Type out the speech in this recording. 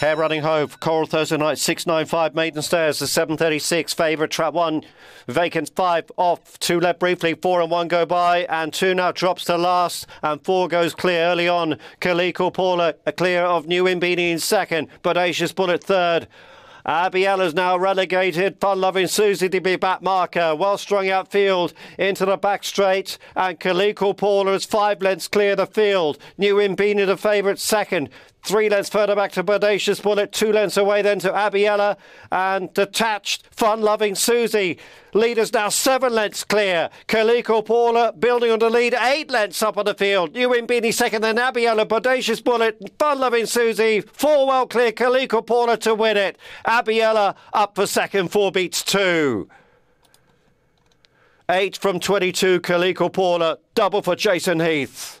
Hare running home. Coral Thursday night, 695 Maiden Stayers, the 736. Favourite trap one. Vacant five off. Two left briefly. Four and one go by. And two now drops to last. And four goes clear early on. Kaliko Paula clear of New Imbini in second. Bodacious Bullet third. Abiella's now relegated. Fun loving Susie to be back marker. Well strung outfield into the back straight. And Kaliko Paula is five lengths clear the field. New Imbini the favourite second. Three lengths further back to Bodacious Bullet. Two lengths away then to Abiella. And detached, fun loving Susie. Leaders now seven lengths clear. Kaliko Paula building on the lead. Eight lengths up on the field. New Imbini second, then Abiella. Bodacious Bullet. Fun loving Susie. Four well clear. Kaliko Paula to win it. Abiella up for second. Four beats two. Eight from 22. Kaliko Paula. Double for Jason Heath.